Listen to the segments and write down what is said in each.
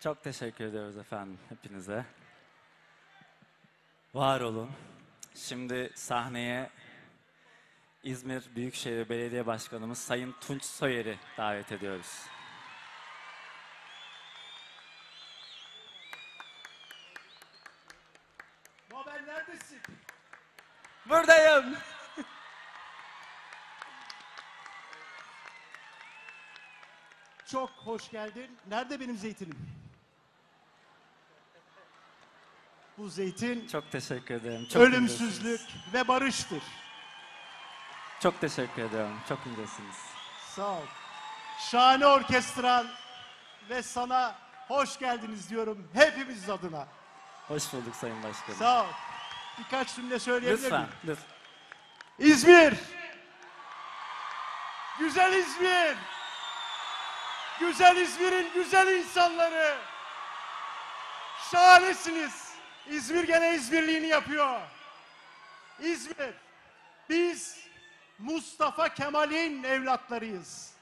Çok teşekkür ediyoruz efendim hepinize. Var olun. Şimdi sahneye İzmir Büyükşehir Belediye Başkanımız Sayın Tunç Soyer'i davet ediyoruz. Mabel neredesin? Buradayım. Çok hoş geldin. Nerede benim zeytinim? Bu zeytin Çok teşekkür ederim. Çok ölümsüzlük incesiniz. ve barıştır. Çok teşekkür ediyorum. Çok incesiniz. Sağ ol. Şahane orkestran ve sana hoş geldiniz diyorum hepimiz adına. Hoş bulduk Sayın Başkanım. Sağ ol. Birkaç cümle söyleyebilir Lütfen, miyim? lütfen. İzmir! Güzel İzmir! Güzel İzmir'in güzel insanları! Şahanesiniz! İzmir gene İzmirliğini yapıyor. İzmir, biz Mustafa Kemal'in evlatlarıyız.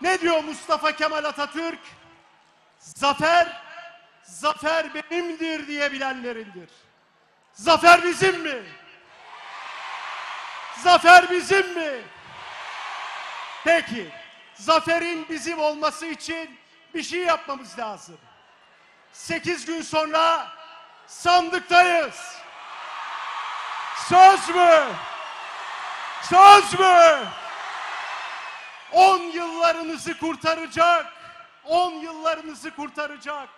Ne diyor Mustafa Kemal Atatürk? Zafer, zafer benimdir diye bilenlerindir. Zafer bizim mi? Zafer bizim mi? Peki, zaferin bizim olması için bir şey yapmamız lazım. Sekiz gün sonra sandıktayız. Söz mü? Söz mü? On yıllarınızı kurtaracak, on yıllarınızı kurtaracak.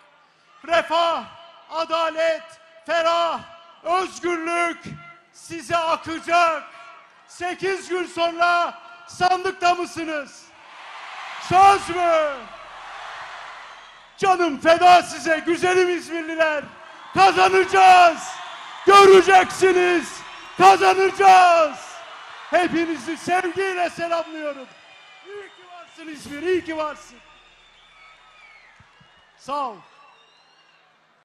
Refah, adalet, ferah, özgürlük size akacak. Sekiz gün sonra sandıkta mısınız? Söz mü? Canım feda size güzelim İzmirliler. Kazanacağız. Göreceksiniz. Kazanacağız. Hepinizi sevgiyle selamlıyorum. İyi ki varsın İzmir, iyi ki varsın. Sağ ol.